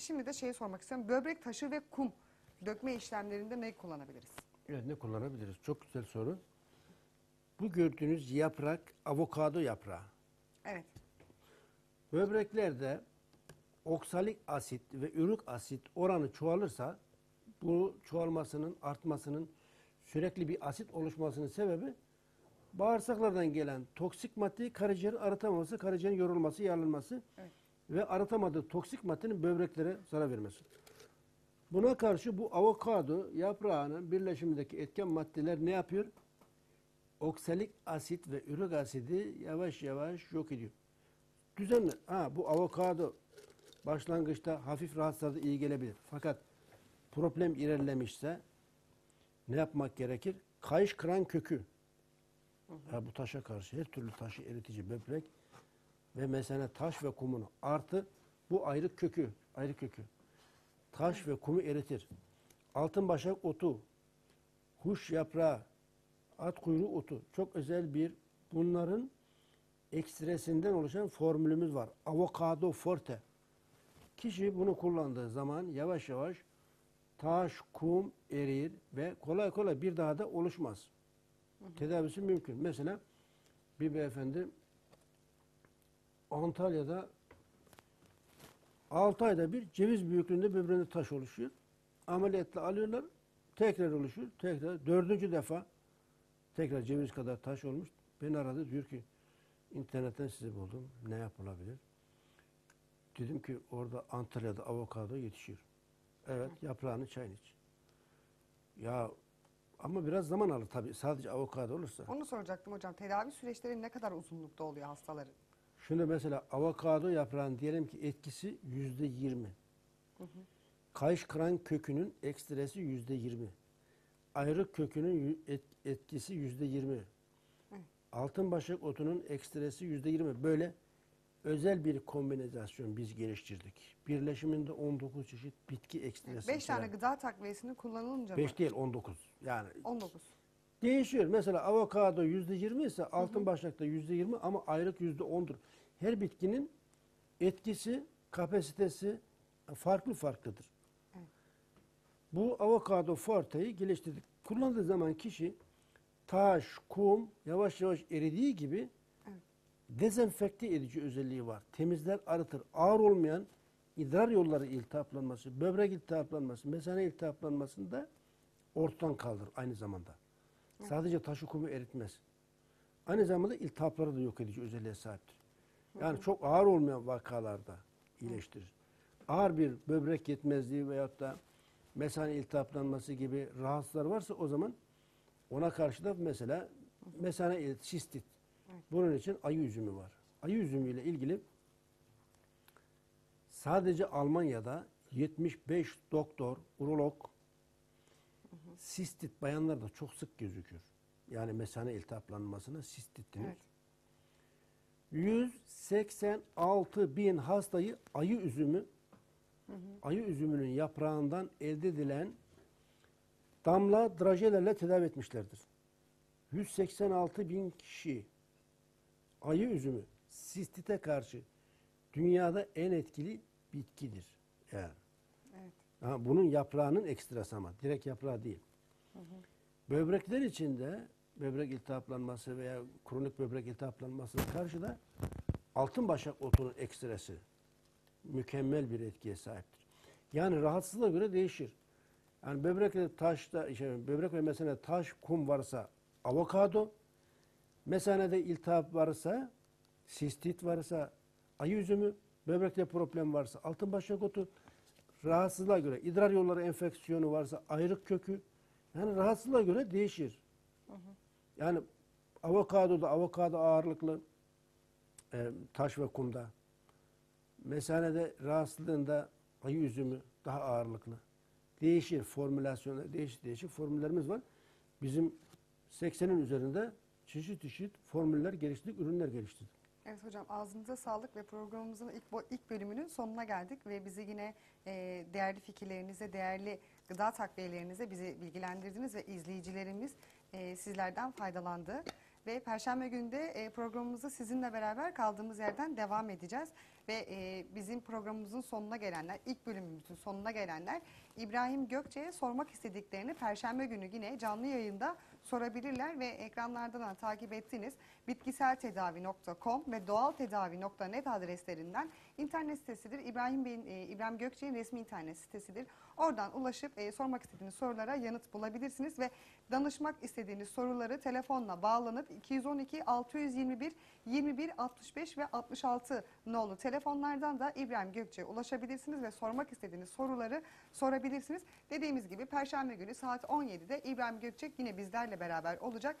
şimdi de şeyi sormak istiyorum. Böbrek taşı ve kum dökme işlemlerinde ne kullanabiliriz? Evet ne kullanabiliriz? Çok güzel soru. Bu gördüğünüz yaprak avokado yaprağı. Evet. Böbreklerde oksalik asit ve ürik asit oranı çoğalırsa bu çoğalmasının, artmasının sürekli bir asit oluşmasının sebebi bağırsaklardan gelen toksik maddeyi karaciğerin arıtamaması, karaciğerin yorulması, yağlanması Evet. Ve arıtamadığı toksik maddenin böbreklere zarar vermesi. Buna karşı bu avokado yaprağının birleşimindeki etken maddeler ne yapıyor? Oksalik asit ve ürik asidi yavaş yavaş yok ediyor. Düzenli. Ha bu avokado başlangıçta hafif rahatsızlığa iyi gelebilir. Fakat problem ilerlemişse ne yapmak gerekir? Kayış kıran kökü. Ha, bu taşa karşı her türlü taşı eritici böbrek ve mesela taş ve kumunu artı bu ayrık kökü, ayrık kökü. Taş ve kumu eritir. Altın başak otu, huş yaprağı, at kuyruğu otu. Çok özel bir bunların ekstresinden oluşan formülümüz var. Avokado forte. Kişi bunu kullandığı zaman yavaş yavaş taş, kum erir ve kolay kolay bir daha da oluşmaz. Tedavisi mümkün. Mesela bir beyefendi Antalya'da 6 ayda bir ceviz büyüklüğünde böbreğinde taş oluşuyor. Ameliyatla alıyorlar. Tekrar oluşuyor. Tekrar dördüncü defa tekrar ceviz kadar taş olmuş. Beni aradı diyor ki internetten sizi buldum. Ne yapılabilir? Dedim ki orada Antalya'da avokado yetişiyor. Evet yaprağını çayını iç. Ya ama biraz zaman alır tabii. Sadece avokado olursa. Onu soracaktım hocam. Tedavi süreçleri ne kadar uzunlukta oluyor hastaların? Şimdi mesela avokado yaprağının diyelim ki etkisi yüzde yirmi. Kayış kıran kökünün ekstresi yüzde yirmi. Ayrık kökünün etkisi yüzde yirmi. Altın başak otunun ekstresi yüzde yirmi. Böyle özel bir kombinasyon biz geliştirdik. Birleşiminde 19 çeşit bitki ekstresi. 5 tane gıda takviyesini kullanılınca mı? 5 değil 19. Yani 19. Değişiyor. Mesela avokado yüzde yirmi ise altın başakta yüzde yirmi ama ayrık yüzde ondur. Her bitkinin etkisi, kapasitesi farklı farklıdır. Evet. Bu avokado forteyi geliştirdik. Kullandığı zaman kişi taş, kum yavaş yavaş eridiği gibi Evet. dezenfekte edici özelliği var. Temizler, arıtır. Ağır olmayan idrar yolları iltihaplanması, böbrek iltihaplanması, mesane iltihaplanmasını da ortadan kaldırır aynı zamanda. Sadece taşı kumu eritmez. Aynı zamanda iltihapları da yok edici özelliğe sahiptir. Yani çok ağır olmayan vakalarda iyileştirir. Ağır bir böbrek yetmezliği veyahut da mesane iltihaplanması gibi rahatsızlar varsa o zaman ona karşı da mesela mesane sistit. Bunun için ayı üzümü var. Ayı üzümüyle ilgili sadece Almanya'da 75 doktor, urolog sistit bayanlarda çok sık gözükür. Yani mesane iltihaplanmasına sistit denir. Evet. 186 bin hastayı ayı üzümü, ayı üzümünün yaprağından elde edilen damla drajelerle tedavi etmişlerdir. 186 bin kişi ayı üzümü sistite karşı dünyada en etkili bitkidir. Yani. Evet. Ha, bunun yaprağının ekstrası ama direkt yaprağı değil. Böbrekler içinde böbrek iltihaplanması veya kronik böbrek iltihaplanmasına karşı da altın başak otunun ekstresi mükemmel bir etkiye sahiptir. Yani rahatsızlığa göre değişir. Yani böbrekte taşta, şey, böbrek ve mesela taş, kum varsa avokado, mesanede iltihap varsa, sistit varsa ayı üzümü, böbrekte problem varsa altın başak otu, rahatsızlığa göre idrar yolları enfeksiyonu varsa ayrık kökü, yani rahatsızlığa göre değişir. Yani avokadoda avokado ağırlıklı e, taş ve kumda, mesanede rahatsızlığında ayı üzümü daha ağırlıklı. Değişir formülasyonda değişik değişik formüllerimiz var. Bizim 80'in üzerinde çeşit çeşit formüller geliştirdik, ürünler geliştirdik. Evet hocam ağzınıza sağlık ve programımızın ilk, ilk bölümünün sonuna geldik ve bizi yine e, değerli fikirlerinize, değerli gıda takviyelerinize bizi bilgilendirdiniz ve izleyicilerimiz e, sizlerden faydalandı. Ve Perşembe günü de e, programımızı sizinle beraber kaldığımız yerden devam edeceğiz. ve e, bizim programımızın sonuna gelenler, ilk bölümümüzün sonuna gelenler İbrahim Gökçe'ye sormak istediklerini Perşembe günü yine canlı yayında sorabilirler ve ekranlardan da takip ettiğiniz bitkiseltedavi.com ve doğaltedavi.net adreslerinden internet sitesidir. İbrahim Bey'in, e, İbrahim Gökçe'nin resmi internet sitesidir. Oradan ulaşıp e, sormak istediğiniz sorulara yanıt bulabilirsiniz ve danışmak istediğiniz soruları telefonla bağlanıp 212 621 21 65 ve 66 nolu telefonlardan da İbrahim Gökçe'ye ulaşabilirsiniz ve sormak istediğiniz soruları sorabilirsiniz. Dediğimiz gibi Perşembe günü saat 17'de İbrahim Gökçek yine bizlerle beraber olacak.